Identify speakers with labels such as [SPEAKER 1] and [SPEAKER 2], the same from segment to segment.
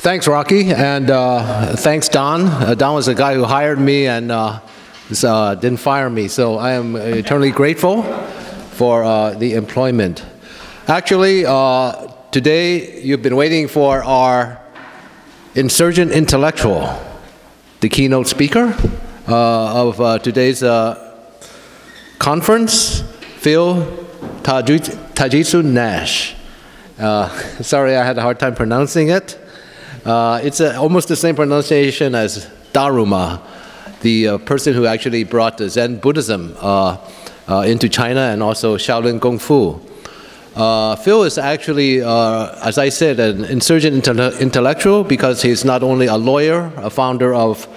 [SPEAKER 1] Thanks, Rocky, and uh, thanks, Don. Uh, Don was the guy who hired me and uh, uh didn't fire me, so I am eternally grateful for uh, the employment. Actually, uh, today you've been waiting for our insurgent intellectual, the keynote speaker of today's conference, Phil Tajitsu Nash. sorry, I had a hard time pronouncing it. Uh, it's almost the same pronunciation as Daruma, the uh, person who actually brought the Zen Buddhism uh, uh into China and also Shaolin Kung Fu. Uh, Phil is actually, uh, as I said, an insurgent intellectual because he's not only a lawyer, a founder of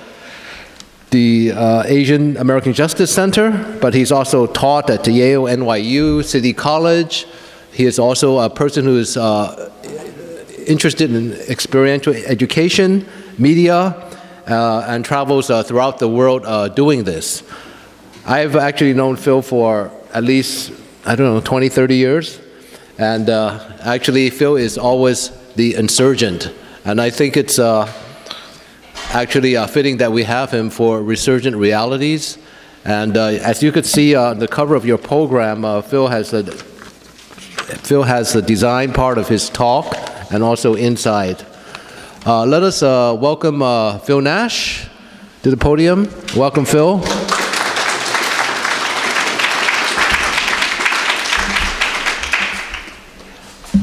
[SPEAKER 1] the Asian American Justice Center, but he's also taught at the Yale, NYU, City College. He is also a person who is interested in experiential education, media, uh, and travels uh, throughout the world uh, doing this. I've actually known Phil for at least, I don't know, 20, 30 years. And uh, actually, Phil is always the insurgent. And I think it's uh, actually uh, fitting that we have him for Resurgent Realities. And as you could see on the cover of your program, Phil has a Phil has the design part of his talk, and also inside. Uh, let us uh, welcome uh, Phil Nash to the podium. Welcome, Phil.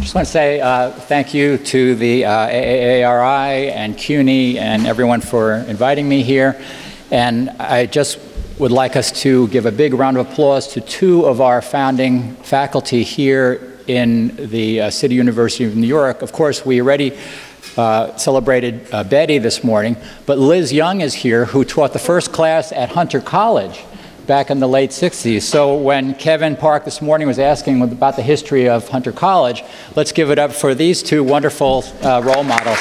[SPEAKER 2] just want to say uh, thank you to the uh, AAARI and CUNY and everyone for inviting me here. And I just would like us to give a big round of applause to two of our founding faculty here in the uh, City University of New York. Of course, we already uh, celebrated uh, Betty this morning, but Liz Young is here, who taught the first class at Hunter College back in the late 60s. So when Kevin Park this morning was asking about the history of Hunter College, let's give it up for these two wonderful uh, role models.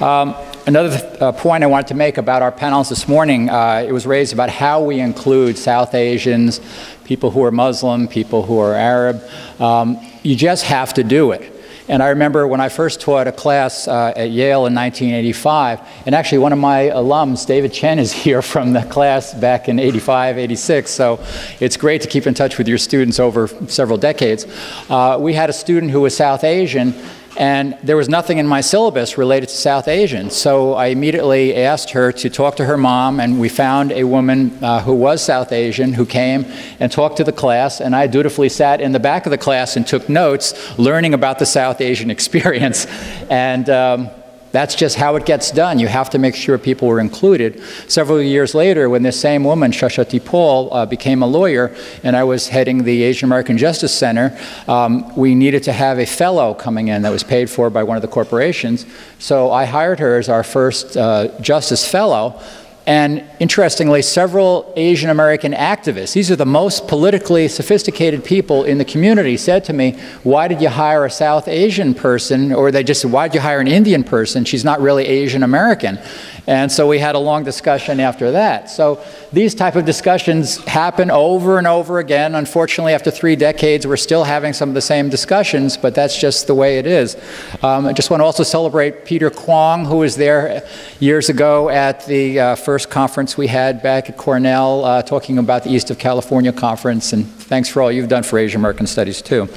[SPEAKER 2] Um, Another uh, point I wanted to make about our panels this morning, uh, it was raised about how we include South Asians, people who are Muslim, people who are Arab. Um, you just have to do it. And I remember when I first taught a class uh, at Yale in 1985, and actually one of my alums, David Chen, is here from the class back in 85, 86, so it's great to keep in touch with your students over several decades. Uh, we had a student who was South Asian, and there was nothing in my syllabus related to South Asian. So I immediately asked her to talk to her mom, and we found a woman uh, who was South Asian who came and talked to the class. And I dutifully sat in the back of the class and took notes, learning about the South Asian experience. And um, that's just how it gets done. You have to make sure people were included. Several years later, when this same woman, Shashwati Paul, uh, became a lawyer, and I was heading the Asian American Justice Center, um, we needed to have a fellow coming in that was paid for by one of the corporations. So I hired her as our first uh, justice fellow. And interestingly, several Asian American activists, these are the most politically sophisticated people in the community, said to me, Why did you hire a South Asian person? Or they just said, Why did you hire an Indian person? She's not really Asian American. And so we had a long discussion after that. So these type of discussions happen over and over again. Unfortunately, after three decades, we're still having some of the same discussions, but that's just the way it is. Um, I just want to also celebrate Peter Kwong, who was there years ago at the uh, first conference we had back at Cornell, uh, talking about the East of California conference. And thanks for all you've done for Asian American Studies, too.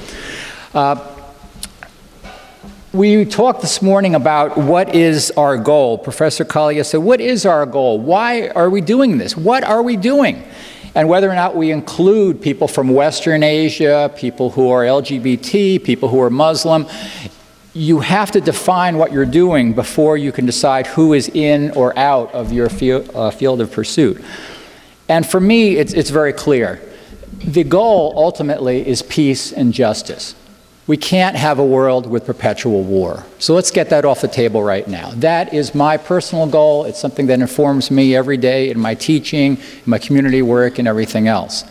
[SPEAKER 2] Uh, we talked this morning about what is our goal. Professor Kalia said, What is our goal? Why are we doing this? What are we doing? And whether or not we include people from Western Asia, people who are LGBT, people who are Muslim, you have to define what you're doing before you can decide who is in or out of your field, uh, field of pursuit. And for me, it's, it's very clear. The goal ultimately is peace and justice. We can't have a world with perpetual war. So let's get that off the table right now. That is my personal goal. It's something that informs me every day in my teaching, in my community work, and everything else.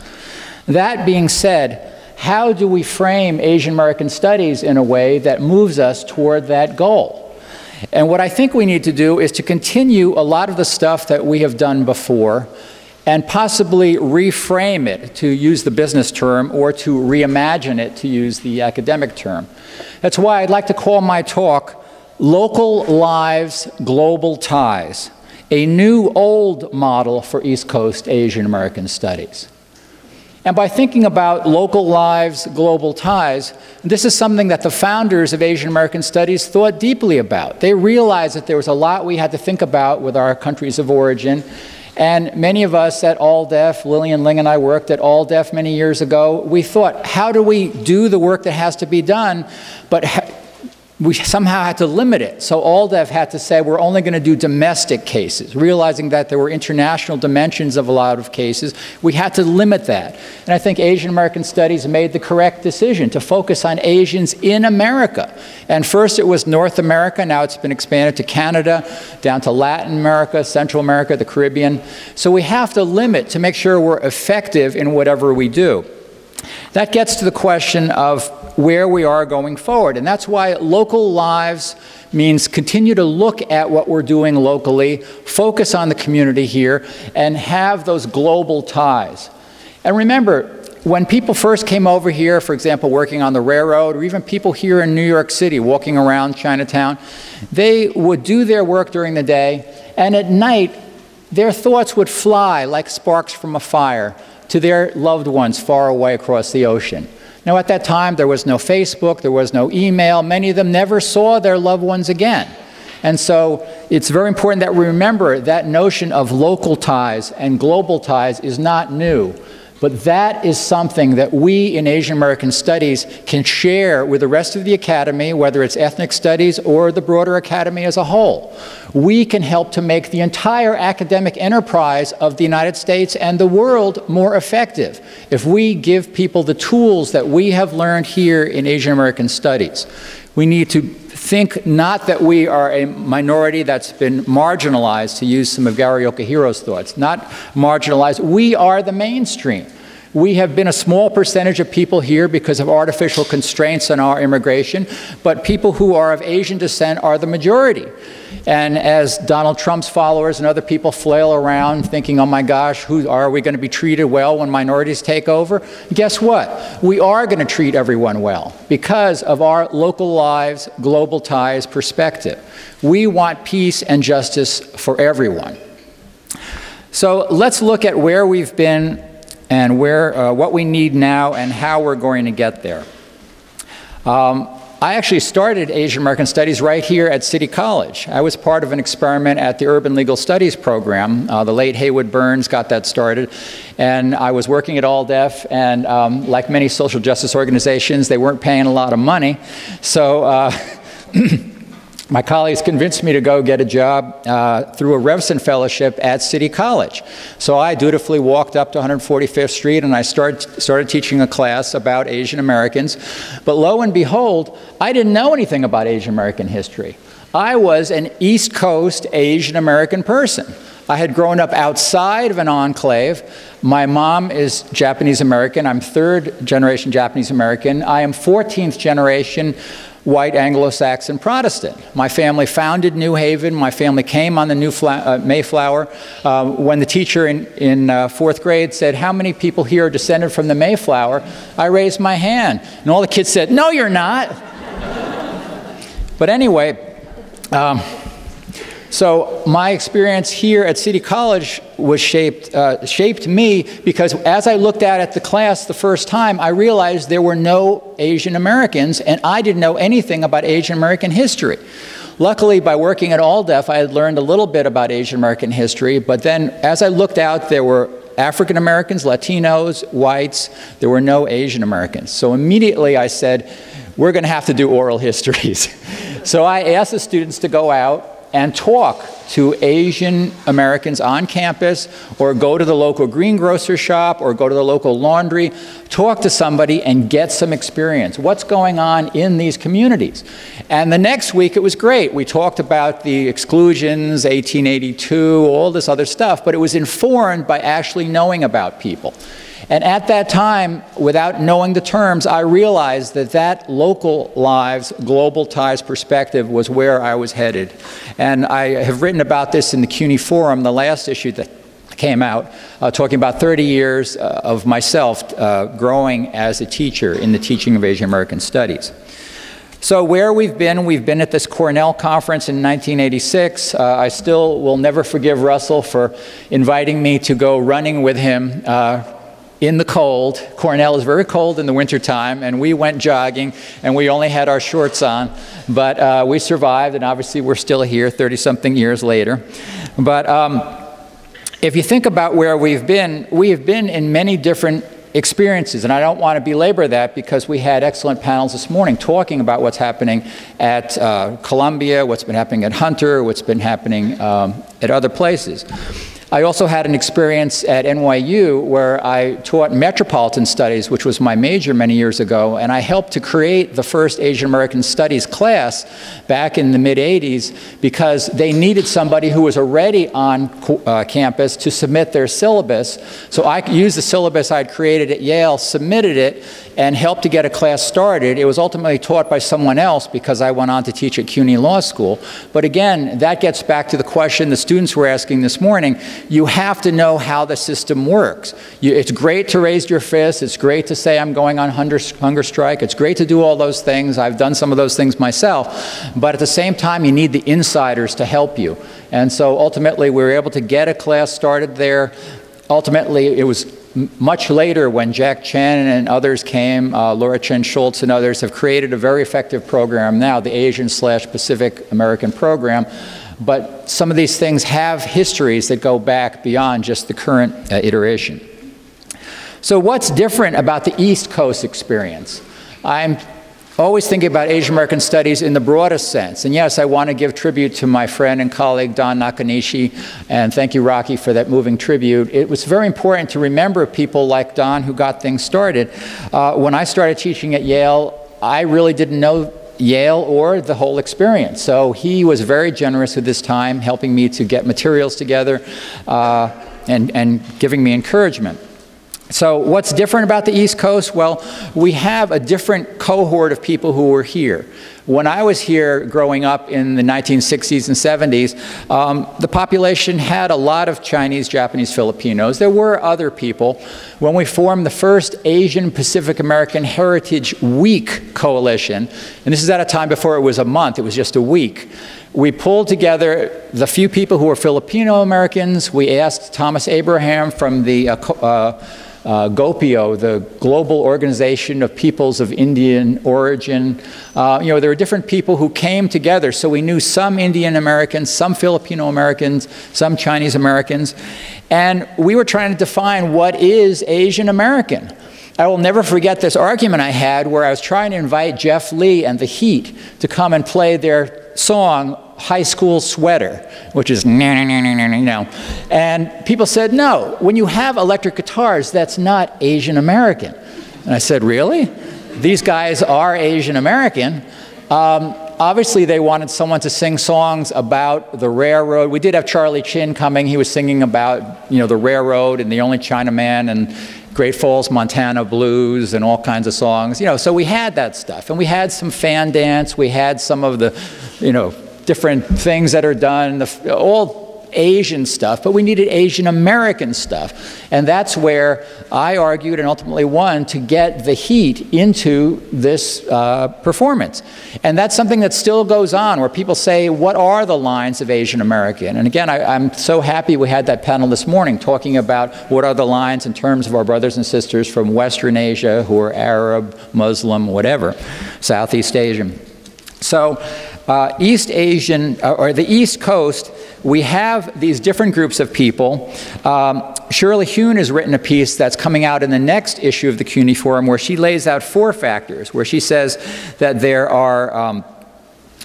[SPEAKER 2] That being said, how do we frame Asian American studies in a way that moves us toward that goal? And what I think we need to do is to continue a lot of the stuff that we have done before and possibly reframe it, to use the business term, or to reimagine it, to use the academic term. That's why I'd like to call my talk Local Lives, Global Ties, a new old model for East Coast Asian American Studies. And by thinking about local lives, global ties, this is something that the founders of Asian American Studies thought deeply about. They realized that there was a lot we had to think about with our countries of origin. And many of us at ALDEF, Lillian Ling and I worked at ALDEF many years ago, we thought, how do we do the work that has to be done, but we somehow had to limit it. So ALDEF had to say we're only going to do domestic cases, realizing that there were international dimensions of a lot of cases. We had to limit that. And I think Asian American Studies made the correct decision to focus on Asians in America. And first it was North America, now it's been expanded to Canada, down to Latin America, Central America, the Caribbean. So we have to limit to make sure we're effective in whatever we do. That gets to the question of where we are going forward. And that's why local lives means continue to look at what we're doing locally, focus on the community here, and have those global ties. And remember, when people first came over here, for example, working on the railroad, or even people here in New York City walking around Chinatown, they would do their work during the day, and at night, their thoughts would fly like sparks from a fire to their loved ones far away across the ocean. Now, at that time, there was no Facebook, there was no email. Many of them never saw their loved ones again. And so it's very important that we remember that notion of local ties and global ties is not new. But that is something that we in Asian American Studies can share with the rest of the Academy, whether it's ethnic studies or the broader Academy as a whole. We can help to make the entire academic enterprise of the United States and the world more effective if we give people the tools that we have learned here in Asian American Studies. We need to think not that we are a minority that's been marginalized, to use some of Gary Okihiro's thoughts, not marginalized. We are the mainstream. We have been a small percentage of people here because of artificial constraints on our immigration, but people who are of Asian descent are the majority. And as Donald Trump's followers and other people flail around thinking, oh my gosh, who are we going to be treated well when minorities take over? Guess what? We are going to treat everyone well because of our local lives, global ties perspective. We want peace and justice for everyone. So let's look at where we've been and where, uh, what we need now and how we're going to get there. Um, I actually started Asian American Studies right here at City College. I was part of an experiment at the Urban Legal Studies program. Uh, the late Haywood Burns got that started. And I was working at ALDEF, and um, like many social justice organizations, they weren't paying a lot of money. So uh, my colleagues convinced me to go get a job uh, through a Revson Fellowship at City College. So I dutifully walked up to 145th Street and I start, started teaching a class about Asian Americans. But lo and behold, I didn't know anything about Asian American history. I was an East Coast Asian American person. I had grown up outside of an enclave. My mom is Japanese American. I'm third generation Japanese American. I am 14th generation white Anglo-Saxon Protestant. My family founded New Haven. My family came on the New uh, Mayflower. Uh, when the teacher in, in uh, fourth grade said, how many people here are descended from the Mayflower, I raised my hand. And all the kids said, no, you're not. but anyway, um, so my experience here at City College was shaped, uh, shaped me because as I looked at at the class the first time, I realized there were no Asian Americans and I didn't know anything about Asian American history. Luckily, by working at ALDEF, I had learned a little bit about Asian American history, but then as I looked out, there were African Americans, Latinos, whites, there were no Asian Americans. So immediately I said, we're going to have to do oral histories. so I asked the students to go out and talk to Asian Americans on campus or go to the local greengrocer shop or go to the local laundry, talk to somebody and get some experience. What's going on in these communities? And the next week it was great. We talked about the exclusions, 1882, all this other stuff, but it was informed by actually knowing about people. And at that time, without knowing the terms, I realized that that local lives, global ties perspective was where I was headed. And I have written about this in the CUNY Forum, the last issue that came out, uh, talking about 30 years uh, of myself uh, growing as a teacher in the teaching of Asian American studies. So where we've been, we've been at this Cornell conference in 1986. Uh, I still will never forgive Russell for inviting me to go running with him uh, in the cold. Cornell is very cold in the wintertime, and we went jogging, and we only had our shorts on. But uh, we survived, and obviously we're still here 30-something years later. But um, if you think about where we've been, we have been in many different experiences. And I don't want to belabor that because we had excellent panels this morning talking about what's happening at uh, Columbia, what's been happening at Hunter, what's been happening um, at other places. I also had an experience at NYU where I taught metropolitan studies, which was my major many years ago, and I helped to create the first Asian American Studies class back in the mid 80s because they needed somebody who was already on uh, campus to submit their syllabus. So I used the syllabus I'd created at Yale, submitted it, and helped to get a class started. It was ultimately taught by someone else because I went on to teach at CUNY Law School. But again, that gets back to the question the students were asking this morning. You have to know how the system works. You, it's great to raise your fist. It's great to say I'm going on hunger, hunger strike. It's great to do all those things. I've done some of those things myself. But at the same time, you need the insiders to help you. And so ultimately, we were able to get a class started there. Ultimately, it was much later when Jack Tchen and others came, uh, Laura Chen Schultz and others have created a very effective program now, the Asian slash Pacific American program. But some of these things have histories that go back beyond just the current uh, iteration. So what's different about the East Coast experience? I'm always thinking about Asian American studies in the broadest sense. And yes, I want to give tribute to my friend and colleague Don Nakanishi, and thank you, Rocky, for that moving tribute. It was very important to remember people like Don who got things started. Uh, when I started teaching at Yale, I really didn't know Yale or the whole experience. So he was very generous with his time, helping me to get materials together uh, and, and giving me encouragement. So what's different about the East Coast? Well, we have a different cohort of people who were here. When I was here growing up in the 1960s and 70s, um, the population had a lot of Chinese, Japanese, Filipinos. There were other people. When we formed the first Asian Pacific American Heritage Week Coalition, and this is at a time before it was a month, it was just a week, we pulled together the few people who were Filipino Americans. We asked Thomas Abraham from the uh, uh, uh, GOPIO, the Global Organization of Peoples of Indian Origin. Uh, you know, there were different people who came together, so we knew some Indian Americans, some Filipino Americans, some Chinese Americans, and we were trying to define what is Asian American. I will never forget this argument I had where I was trying to invite Jeff Lee and the Heat to come and play their song high school sweater, which is no, no, no, no, no, no. And people said, no, when you have electric guitars, that's not Asian American. And I said, really? These guys are Asian American. Um, obviously, they wanted someone to sing songs about the railroad. We did have Charlie Chin coming. He was singing about, you know, the railroad and the only Chinaman and Great Falls, Montana blues and all kinds of songs. You know, so we had that stuff. And we had some fan dance. We had some of the, you know, different things that are done, the, all Asian stuff, but we needed Asian American stuff. And that's where I argued and ultimately won to get the heat into this uh, performance. And that's something that still goes on where people say, what are the lines of Asian American? And again, I, I'm so happy we had that panel this morning talking about what are the lines in terms of our brothers and sisters from Western Asia who are Arab, Muslim, whatever, Southeast Asian. So uh, East Asian, uh, or the East Coast, we have these different groups of people. Um, Shirley Hune has written a piece that's coming out in the next issue of the CUNY Forum where she lays out four factors, where she says that there are um,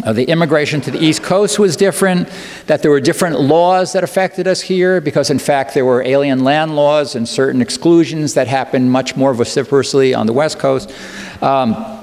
[SPEAKER 2] uh, the immigration to the East Coast was different, that there were different laws that affected us here, because in fact there were alien land laws and certain exclusions that happened much more vociferously on the West Coast. Um,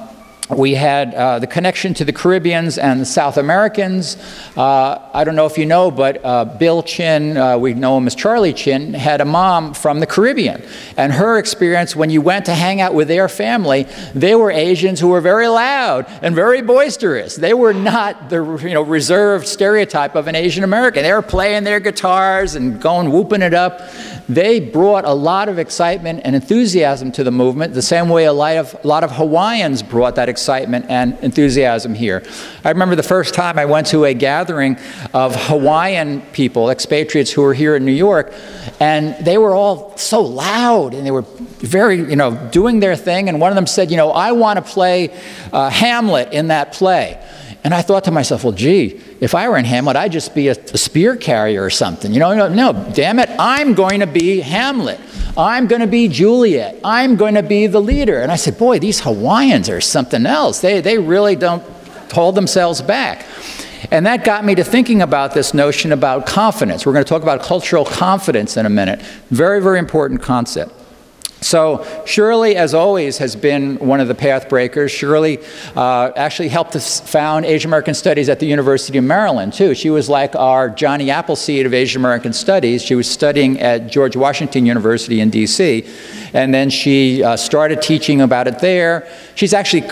[SPEAKER 2] we had uh, the connection to the Caribbeans and the South Americans. Uh, I don't know if you know, but uh, Bill Chin, uh, we know him as Charlie Chin, had a mom from the Caribbean. And her experience when you went to hang out with their family, they were Asians who were very loud and very boisterous. They were not the you know, reserved stereotype of an Asian American. They were playing their guitars and going whooping it up. They brought a lot of excitement and enthusiasm to the movement, the same way a lot of, a lot of Hawaiians brought that excitement and enthusiasm here. I remember the first time I went to a gathering of Hawaiian people, expatriates who were here in New York, and they were all so loud and they were very, you know, doing their thing. And one of them said, you know, I want to play uh, Hamlet in that play. And I thought to myself, well, gee, if I were in Hamlet, I'd just be a, a spear carrier or something. You know, no, no, damn it, I'm going to be Hamlet. I'm going to be Juliet. I'm going to be the leader. And I said, boy, these Hawaiians are something else. They, they really don't hold themselves back. And that got me to thinking about this notion about confidence. We're going to talk about cultural confidence in a minute. Very, very important concept. So Shirley, as always, has been one of the path breakers. Shirley uh, actually helped us found Asian American Studies at the University of Maryland, too. She was like our Johnny Appleseed of Asian American Studies. She was studying at George Washington University in D.C., and then she uh, started teaching about it there. She's actually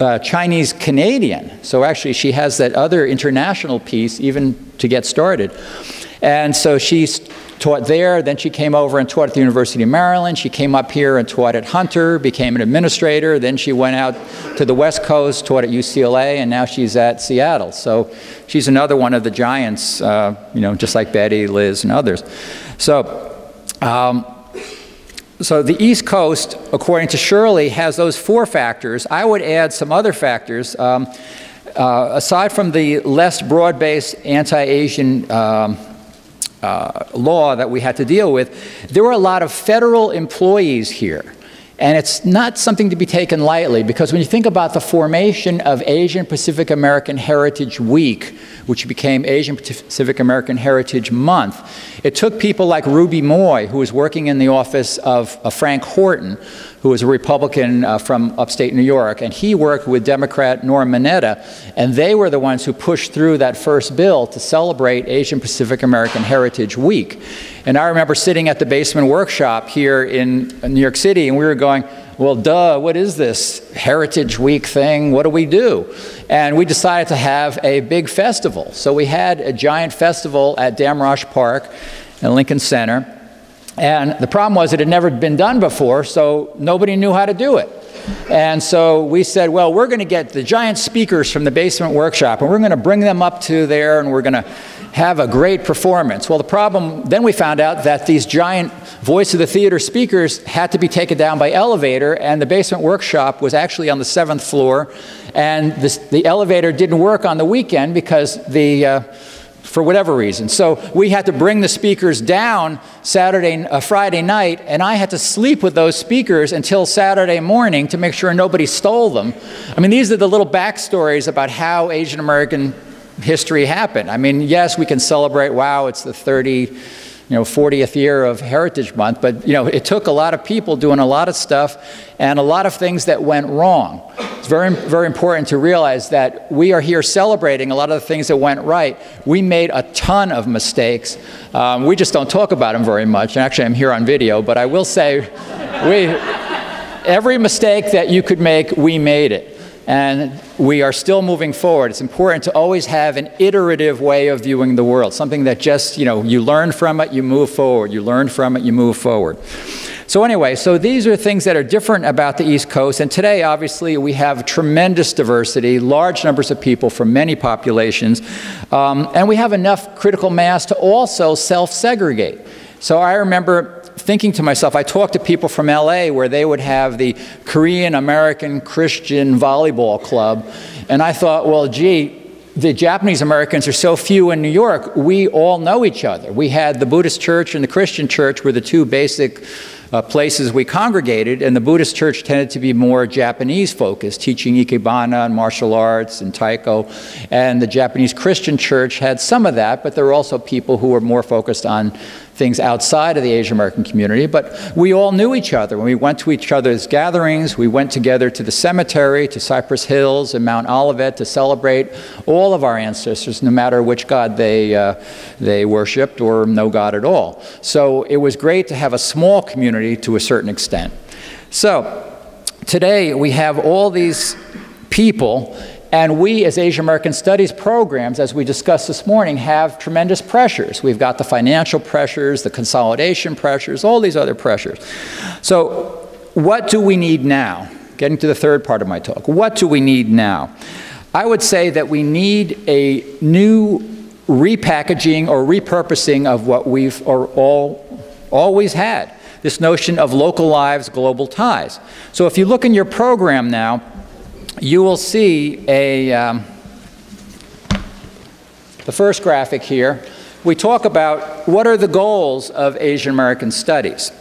[SPEAKER 2] uh, Chinese Canadian, so actually she has that other international piece even to get started. And so she's taught there. Then she came over and taught at the University of Maryland. She came up here and taught at Hunter, became an administrator. Then she went out to the West Coast, taught at UCLA, and now she's at Seattle. So she's another one of the giants, uh, you know, just like Betty, Liz, and others. So, um, so the East Coast, according to Shirley, has those four factors. I would add some other factors. Um, uh, aside from the less broad-based anti-Asian um, uh, law that we had to deal with, there were a lot of federal employees here. And it's not something to be taken lightly because when you think about the formation of Asian Pacific American Heritage Week, which became Asian Pacific American Heritage Month, it took people like Ruby Moy, who was working in the office of, of Frank Horton, who was a Republican uh, from upstate New York, and he worked with Democrat Norm Mineta, and they were the ones who pushed through that first bill to celebrate Asian Pacific American Heritage Week. And I remember sitting at the basement workshop here in New York City, and we were going, well, duh, what is this Heritage Week thing? What do we do? And we decided to have a big festival. So we had a giant festival at Damrosch Park and Lincoln Center. And the problem was it had never been done before, so nobody knew how to do it. And so we said, well, we're going to get the giant speakers from the basement workshop, and we're going to bring them up to there, and we're going to have a great performance. Well, the problem, then we found out that these giant voice of the theater speakers had to be taken down by elevator, and the basement workshop was actually on the seventh floor, and this, the elevator didn't work on the weekend because the uh, for whatever reason. So we had to bring the speakers down Saturday, uh, Friday night, and I had to sleep with those speakers until Saturday morning to make sure nobody stole them. I mean, these are the little backstories about how Asian American history happened. I mean, yes, we can celebrate, wow, it's the 30 you know, 40th year of Heritage Month, but you know, it took a lot of people doing a lot of stuff and a lot of things that went wrong. It's very, very important to realize that we are here celebrating a lot of the things that went right. We made a ton of mistakes. Um, we just don't talk about them very much. And actually, I'm here on video, but I will say, we, every mistake that you could make, we made it and we are still moving forward. It's important to always have an iterative way of viewing the world, something that just, you know, you learn from it, you move forward. You learn from it, you move forward. So anyway, so these are things that are different about the East Coast, and today, obviously, we have tremendous diversity, large numbers of people from many populations, um, and we have enough critical mass to also self-segregate. So I remember thinking to myself, I talked to people from LA where they would have the Korean American Christian Volleyball Club, and I thought, well, gee, the Japanese Americans are so few in New York, we all know each other. We had the Buddhist church and the Christian church were the two basic uh, places we congregated, and the Buddhist church tended to be more Japanese focused, teaching Ikebana and martial arts and Taiko. And the Japanese Christian church had some of that, but there were also people who were more focused on things outside of the Asian American community, but we all knew each other. When we went to each other's gatherings, we went together to the cemetery, to Cypress Hills and Mount Olivet to celebrate all of our ancestors, no matter which God they, uh, they worshiped or no God at all. So it was great to have a small community to a certain extent. So today we have all these people and we, as Asian American Studies programs, as we discussed this morning, have tremendous pressures. We've got the financial pressures, the consolidation pressures, all these other pressures. So, what do we need now? Getting to the third part of my talk. What do we need now? I would say that we need a new repackaging or repurposing of what we've all, always had this notion of local lives, global ties. So, if you look in your program now, you will see a, um, the first graphic here. We talk about what are the goals of Asian American studies.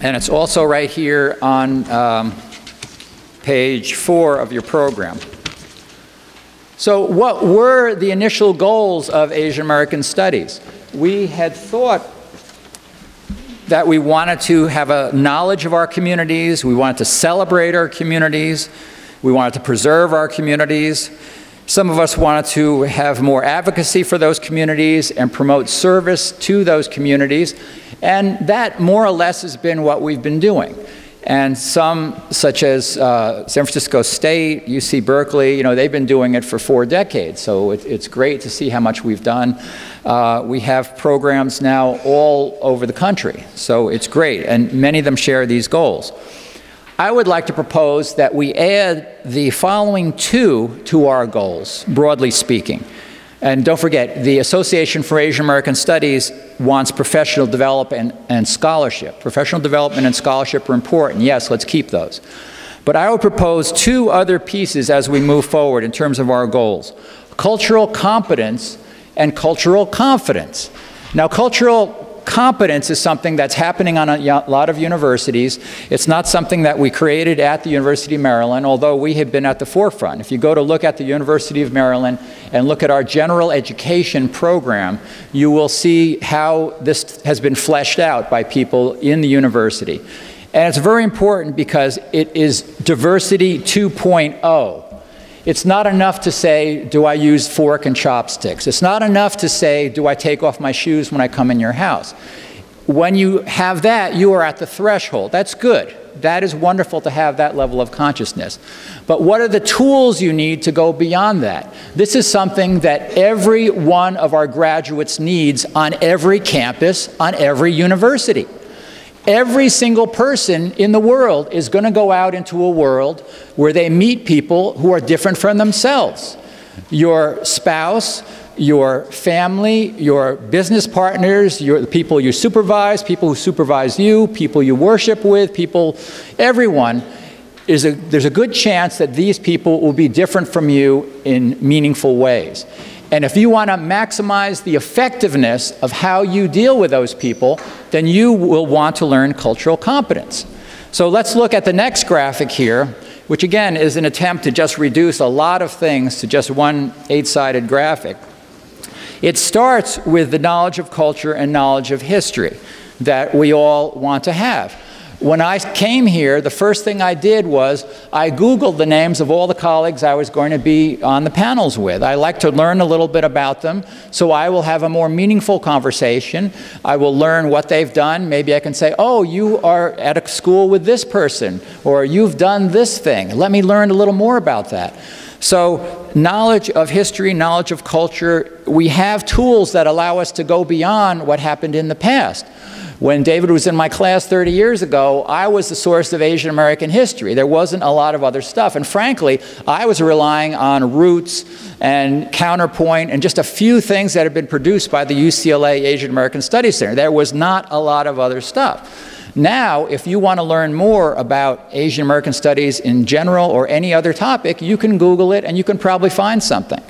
[SPEAKER 2] And it's also right here on um, page four of your program. So, what were the initial goals of Asian American studies? We had thought that we wanted to have a knowledge of our communities, we wanted to celebrate our communities, we wanted to preserve our communities. Some of us wanted to have more advocacy for those communities and promote service to those communities. And that more or less has been what we've been doing. And some, such as uh, San Francisco State, UC Berkeley, you know, they've been doing it for four decades. So it, it's great to see how much we've done. Uh, we have programs now all over the country. So it's great. And many of them share these goals. I would like to propose that we add the following two to our goals, broadly speaking. And don't forget, the Association for Asian American Studies wants professional development and scholarship. Professional development and scholarship are important. Yes, let's keep those. But I would propose two other pieces as we move forward in terms of our goals cultural competence and cultural confidence. Now, cultural competence is something that's happening on a lot of universities. It's not something that we created at the University of Maryland, although we have been at the forefront. If you go to look at the University of Maryland and look at our general education program, you will see how this has been fleshed out by people in the university. And it's very important because it is diversity 2.0. It's not enough to say, do I use fork and chopsticks? It's not enough to say, do I take off my shoes when I come in your house? When you have that, you are at the threshold. That's good. That is wonderful to have that level of consciousness. But what are the tools you need to go beyond that? This is something that every one of our graduates needs on every campus, on every university. Every single person in the world is going to go out into a world where they meet people who are different from themselves. Your spouse, your family, your business partners, your, the people you supervise, people who supervise you, people you worship with, people, everyone, is a, there's a good chance that these people will be different from you in meaningful ways. And if you want to maximize the effectiveness of how you deal with those people, then you will want to learn cultural competence. So let's look at the next graphic here, which again is an attempt to just reduce a lot of things to just one eight-sided graphic. It starts with the knowledge of culture and knowledge of history that we all want to have. When I came here, the first thing I did was I Googled the names of all the colleagues I was going to be on the panels with. I like to learn a little bit about them so I will have a more meaningful conversation. I will learn what they've done. Maybe I can say, oh, you are at a school with this person, or you've done this thing. Let me learn a little more about that. So, knowledge of history, knowledge of culture, we have tools that allow us to go beyond what happened in the past. When David was in my class 30 years ago, I was the source of Asian American history. There wasn't a lot of other stuff. And frankly, I was relying on Roots and Counterpoint and just a few things that had been produced by the UCLA Asian American Studies Center. There was not a lot of other stuff. Now, if you want to learn more about Asian American studies in general or any other topic, you can Google it and you can probably find something.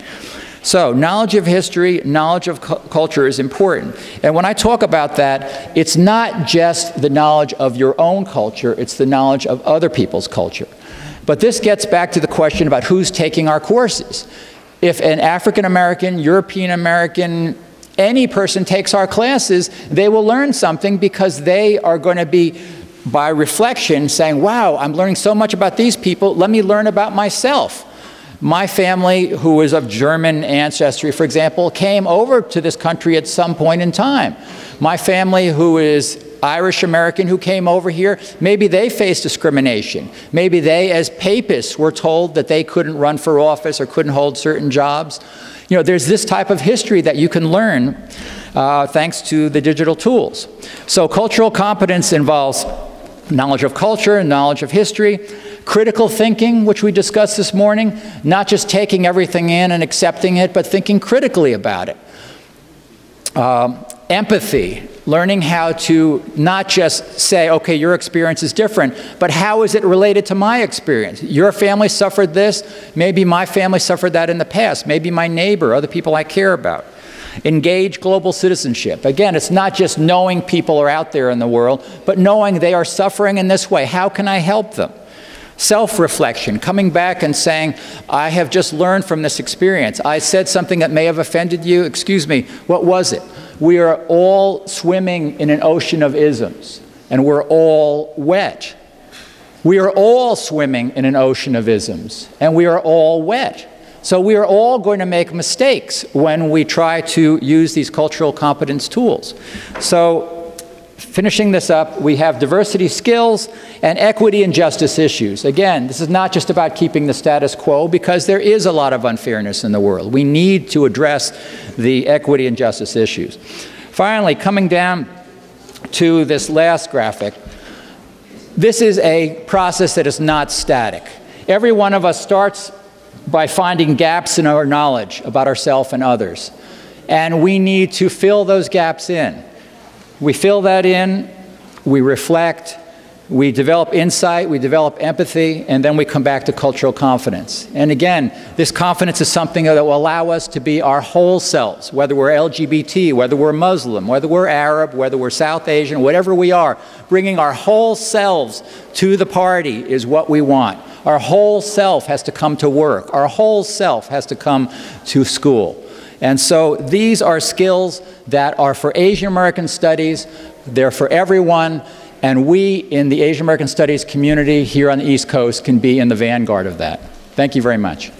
[SPEAKER 2] So, knowledge of history, knowledge of cu culture is important. And when I talk about that, it's not just the knowledge of your own culture, it's the knowledge of other people's culture. But this gets back to the question about who's taking our courses. If an African American, European American, any person takes our classes, they will learn something because they are going to be, by reflection, saying, Wow, I'm learning so much about these people, let me learn about myself. My family, who is of German ancestry, for example, came over to this country at some point in time. My family, who is Irish American who came over here, maybe they faced discrimination. Maybe they, as papists, were told that they couldn't run for office or couldn't hold certain jobs. You know, there's this type of history that you can learn uh, thanks to the digital tools. So cultural competence involves knowledge of culture, and knowledge of history, critical thinking, which we discussed this morning, not just taking everything in and accepting it, but thinking critically about it. Um, empathy, learning how to not just say, okay, your experience is different, but how is it related to my experience? Your family suffered this, maybe my family suffered that in the past, maybe my neighbor, other people I care about. Engage global citizenship. Again, it's not just knowing people are out there in the world, but knowing they are suffering in this way. How can I help them? Self reflection, coming back and saying, I have just learned from this experience. I said something that may have offended you. Excuse me, what was it? We are all swimming in an ocean of isms, and we're all wet. We are all swimming in an ocean of isms, and we are all wet. So we are all going to make mistakes when we try to use these cultural competence tools. So finishing this up, we have diversity skills and equity and justice issues. Again, this is not just about keeping the status quo because there is a lot of unfairness in the world. We need to address the equity and justice issues. Finally, coming down to this last graphic, this is a process that is not static. Every one of us starts by finding gaps in our knowledge about ourselves and others. And we need to fill those gaps in. We fill that in, we reflect, we develop insight, we develop empathy, and then we come back to cultural confidence. And again, this confidence is something that will allow us to be our whole selves, whether we're LGBT, whether we're Muslim, whether we're Arab, whether we're South Asian, whatever we are. Bringing our whole selves to the party is what we want. Our whole self has to come to work. Our whole self has to come to school. And so these are skills that are for Asian American studies. They're for everyone. And we in the Asian American Studies community here on the East Coast can be in the vanguard of that. Thank you very much.